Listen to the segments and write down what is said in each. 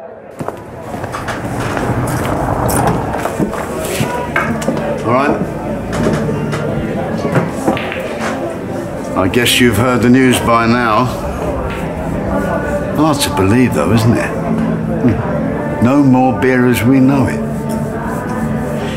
All right. I guess you've heard the news by now. Hard to believe, though, isn't it? Hmm. No more beer as we know it.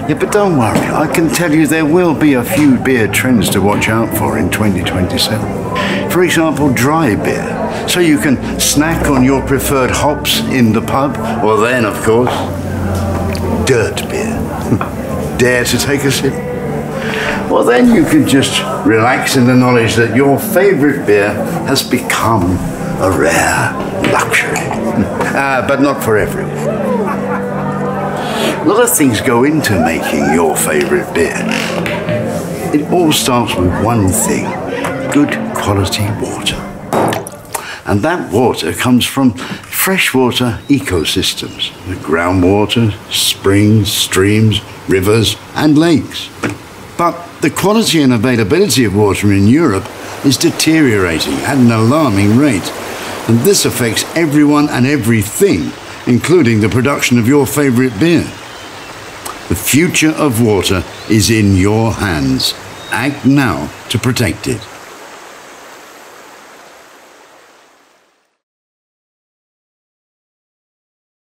Yeah, but don't worry. I can tell you there will be a few beer trends to watch out for in 2027. For example, dry beer. So you can snack on your preferred hops in the pub. Or then, of course, dirt beer. Dare to take a sip? Well, then you can just relax in the knowledge that your favorite beer has become a rare luxury. uh, but not for everyone. A lot of things go into making your favorite beer. It all starts with one thing good quality water. And that water comes from freshwater ecosystems the groundwater, springs, streams, rivers, and lakes. But the quality and availability of water in Europe is deteriorating at an alarming rate. And this affects everyone and everything, including the production of your favourite beer. The future of water is in your hands. Act now to protect it.